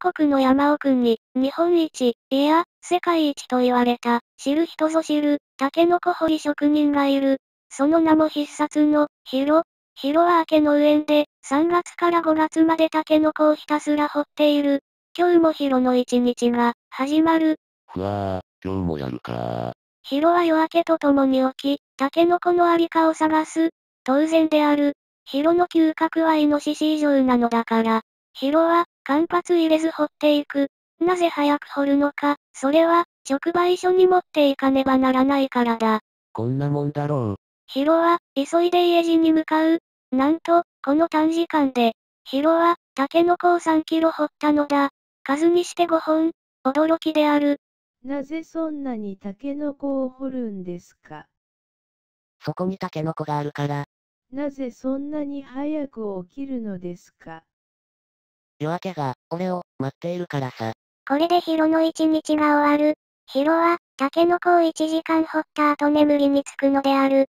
国の山奥に、日本一、いや、世界一と言われた、知る人ぞ知る、タケノコ掘り職人がいる。その名も必殺の、ヒロ。ヒロは明けの上で、3月から5月までタケノコをひたすら掘っている。今日もヒロの一日が、始まる。ふわぁ、今日もやるかヒロは夜明けとともに起き、タケノコのありかを探す。当然である。ヒロの嗅覚はイノシシ以上なのだから。ヒロは、間髪入れず掘っていく。なぜ早く掘るのか、それは、直売所に持っていかねばならないからだ。こんなもんだろう。ヒロは、急いで家路に向かう。なんと、この短時間で、ヒロは、タケノコを3キロ掘ったのだ。数にして5本。驚きである。なぜそんなにタケノコを掘るんですか？そこにタケノコがあるから。なぜそんなに早く起きるのですか？夜明けが、俺を、待っているからさ。これでヒロの一日が終わる。ヒロは、タケノコを1時間掘った後眠りにつくのである。